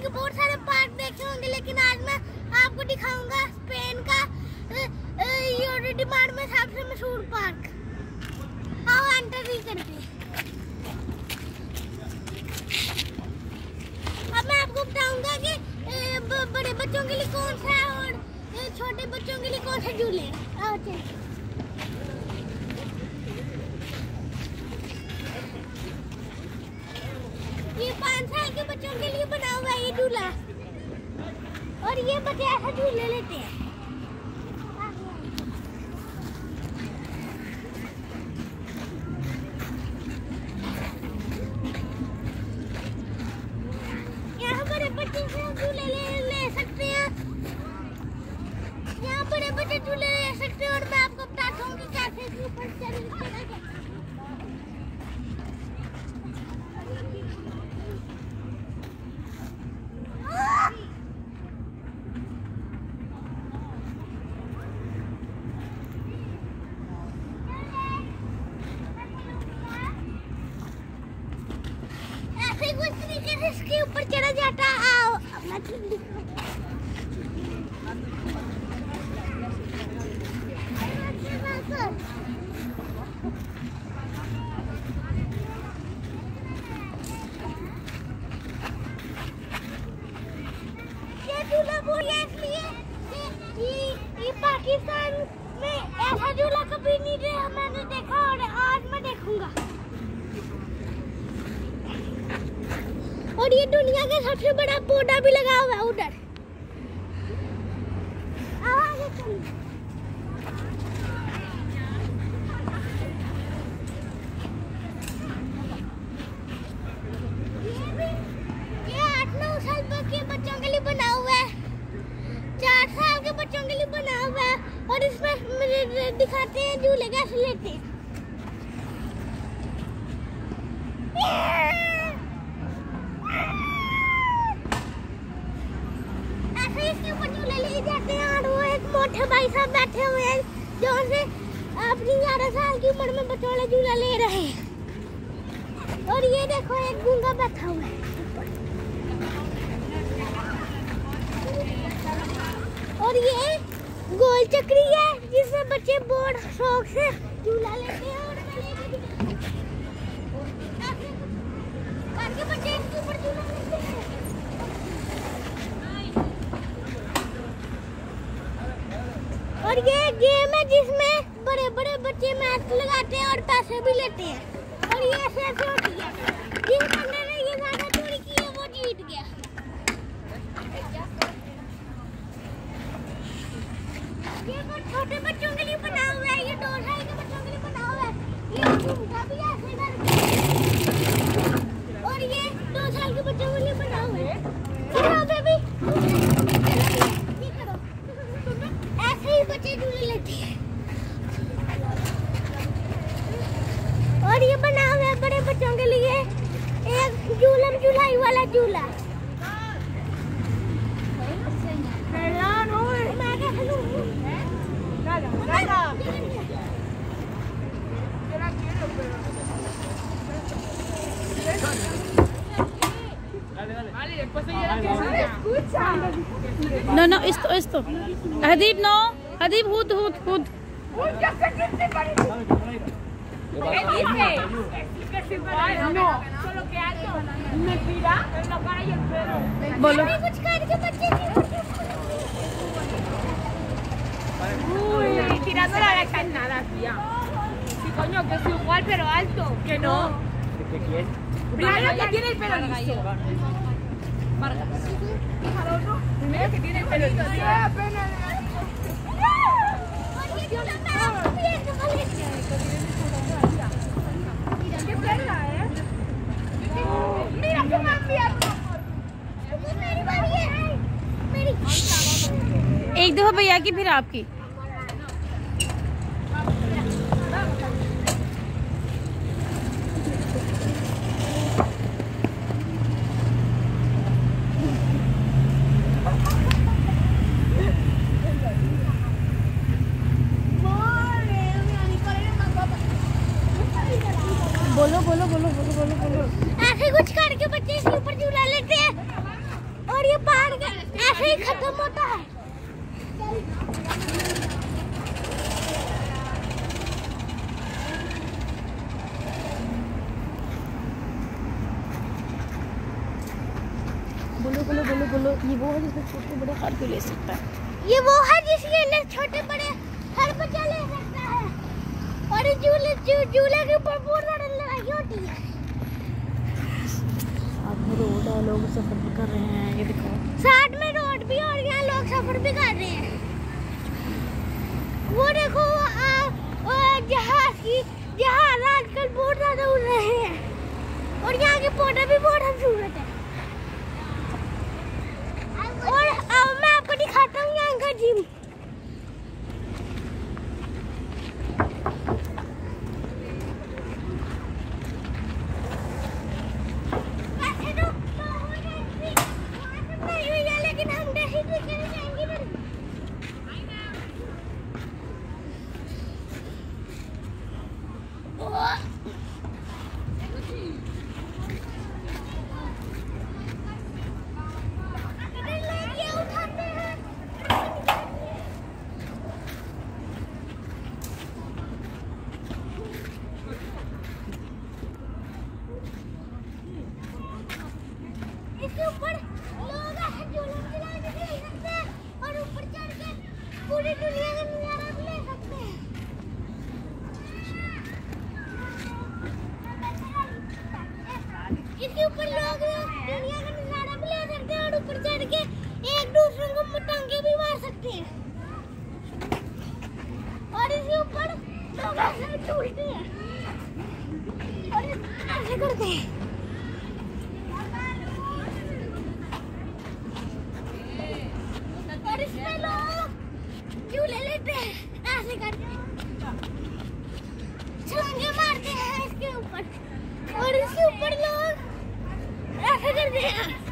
के बहुत सारे पार्क देखे होंगे, लेकिन आज मैं आपको दिखाऊँगा स्पेन का डिमांड में सबसे मशहूर पार्क। आओ एंटर ही करते अब मैं आपको बताऊँगा कि बड़े बच्चों के लिए कौन सा है और छोटे बच्चों के लिए कौन सा झूले। आओ चलिए ये पाँच साल के बच्चों के लिए बना हुआ है ये झूला और ये बच्चे ऐसा झूले लेते हैं। झूले ले, सकते हैं। यहाँ बच्चे झूले ले सकते हैं और मैं आपको बताता हूँ कि कैसे ऊपर चढ़ चढ़ा के ऐसे ही कुछ तरीके से इसके ऊपर चढ़ा जाता। आओ पाकिस्तान में ऐसा झूला कभी नहीं देखा मैंने देखा और आज मैं देखूँगा। और ये दुनिया का सबसे बड़ा पौधा भी लगा हुआ है उधर। दिखाते हैं, झूले कैसे लेते हैं ऐसे ही इसके ऊपर झूले लिए जाते हैं और वो एक मोटे भाई साहब बैठे हुए हैं, जो से अपनी ग्यारह साल की उम्र में बच्चों झूला ले रहे हैं। और ये देखो, एक गूँगा बैठा हुआ है। और ये गोल चक्री है जिसमें बच्चे बोर्ड शौक से झूला लेते हैं और करके बच्चे ऊपर झूला लेते हैं और ये गेम है जिसमें बड़े बड़े बच्चे मैथ लगाते हैं और पैसे भी लेते हैं। और ये ऐसे होती है जिस बंदे ने ये ज़्यादा चोरी की है वो जीत गया ये बहुत छोटे बच्चों के लिए बना हुआ है ये दो साल के बच्चों के लिए बना हुआ है ये झूमता भी ऐसे करके और ये दो साल के बच्चों के लिए बना हुआ है चलो बेबी ये करो ऐसे ही बच्चे झूले लेते हैं और ये बना हुआ है बड़े बच्चों के लिए एक झूलम झुलाई वाला झूला मैं कैसे लूँ? No, no, esto, esto. Hadib, no. Hadib, hud, hud, hud. ¿Qué dices? Que es igual, No. Solo que alto. Mentira. En la cara y el pelo. Bolo. Uy, tirando la leche es nada, tía. Sí, coño, que es igual, pero alto. Que no. ¿De quién? Claro, que tiene el pelo liso. Vargas. Primero que tiene el pelo liso. एक दफ़ा भैया की फिर आपकी बोलो बोलो बोलो बोलो बोलो बोलो ऐसे कुछ करके बच्चे इसके ऊपर झूला लेते हैं? और ये पहाड़ ऐसे ही खत्म होता है। बोलो बोलो बोलो बोलो ये वो है जिसमें छोटे बड़े हर को ले सकता है। ये वो है जिसके अंदर छोटे बड़े हर बच्चा ले सकता है। और झूले झूले के ऊपर ज़्यादा लड़ाई होती है साथ में रोड है लोग सफ़र भी कर रहे हैं, ये देखो। साथ में रोड भी और यहाँ लोग सफ़र भी कर रहे हैं। वो देखो जहाज़ की, जहाज़ आजकल बहुत ज़्यादा उड़ रहे हैं। और यहाँ के पौधे भी बहुत खूबसूरत है। और अब मैं आपको दिखाता हूँ यहाँ का जिम वैसे तो बहुत ऐसी वहाँ से नहीं हुई है, लेकिन हम देसी तरीके से जाएँगे फिर। ओह! इधर लेके उठाते हैं। इसके ऊपर लोग ऐसे झूले चला के खेल सकते हैं और ऊपर चढ़ के पूरी दुनिया का नज़ारा भी ले सकते हैं इसके ऊपर लोग दुनिया का नज़ारा भी ले सकते हैं और ऊपर चढ़ के एक दूसरे को मटांगे भी मार सकते हैं। और इसके ऊपर लोग ऐसे झूलते हैं। और ऐसे करते हैं। Spider-Man!